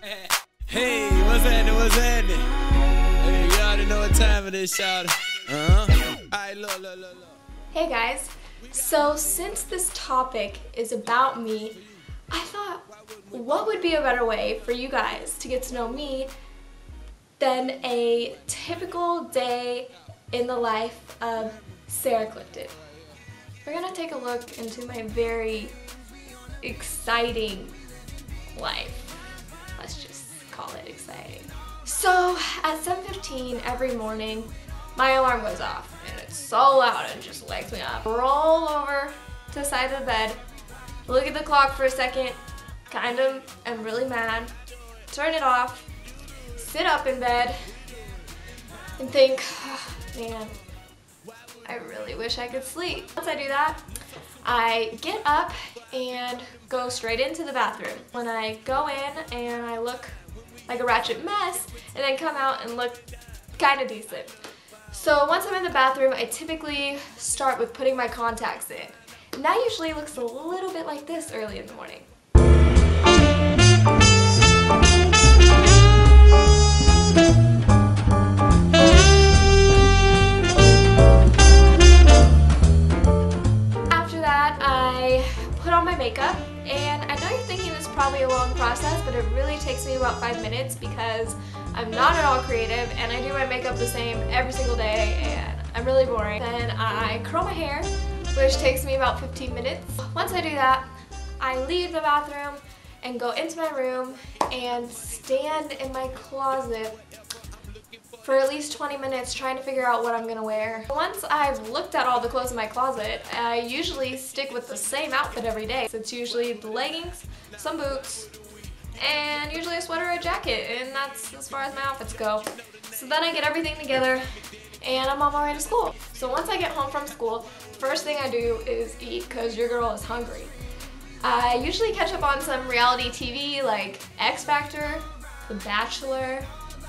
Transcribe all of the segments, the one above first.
Hey, what's happening? What's happening? Hey, you already know what time it is, shout Uh-huh. Alright, look, look, look, look. Hey guys, so since this topic is about me, I thought what would be a better way for you guys to get to know me than a typical day in the life of Sarah Clifton. We're gonna take a look into my very exciting life. Call it exciting. So at 7.15 every morning, my alarm goes off and it's so loud and just wakes me up. Roll over to the side of the bed, look at the clock for a second, kind of am really mad, turn it off, sit up in bed, and think, oh, man, I really wish I could sleep. Once I do that, I get up and go straight into the bathroom. When I go in and I look like a ratchet mess and then come out and look kind of decent. So once I'm in the bathroom, I typically start with putting my contacts in. And that usually looks a little bit like this early in the morning. After that, I put on my makeup and I know you're thinking this is probably a long process, but it really takes me about five minutes because I'm not at all creative and I do my makeup the same every single day and I'm really boring. Then I curl my hair, which takes me about 15 minutes. Once I do that, I leave the bathroom and go into my room and stand in my closet for at least 20 minutes trying to figure out what I'm gonna wear. Once I've looked at all the clothes in my closet, I usually stick with the same outfit every day. It's usually the leggings, some boots, and usually a sweater or a jacket, and that's as far as my outfits go. So then I get everything together and I'm on my way to school. So once I get home from school, first thing I do is eat because your girl is hungry. I usually catch up on some reality TV like X Factor, The Bachelor,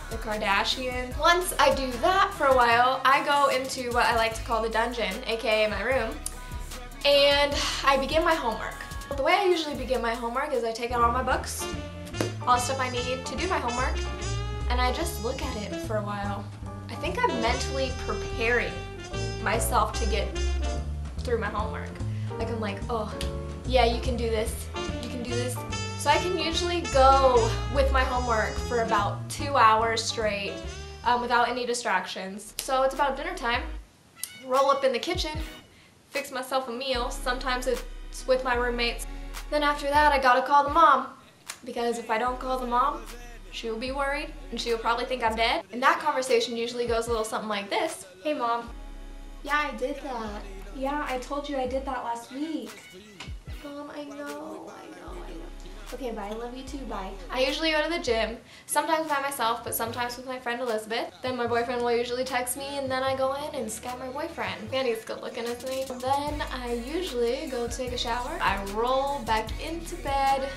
the Kardashians. Once I do that for a while, I go into what I like to call the dungeon, aka my room, and I begin my homework. The way I usually begin my homework is I take out all my books, all the stuff I need to do my homework, and I just look at it for a while. I think I'm mentally preparing myself to get through my homework. Like I'm like, oh, yeah, you can do this, you can do this. So I can usually go with my homework for about two hours straight um, without any distractions. So it's about dinner time, roll up in the kitchen, fix myself a meal. Sometimes it's with my roommates. Then after that, I gotta call the mom because if I don't call the mom, she will be worried and she will probably think I'm dead. And that conversation usually goes a little something like this. Hey mom, yeah, I did that. Yeah, I told you I did that last week. Mom, I know, I know, I know. Okay, bye. I love you too. Bye. I usually go to the gym, sometimes by myself, but sometimes with my friend Elizabeth. Then my boyfriend will usually text me, and then I go in and Skype my boyfriend. And he's good looking, isn't he? Then I usually go take a shower. I roll back into bed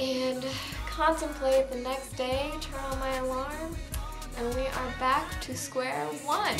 and contemplate the next day, turn on my alarm, and we are back to square one.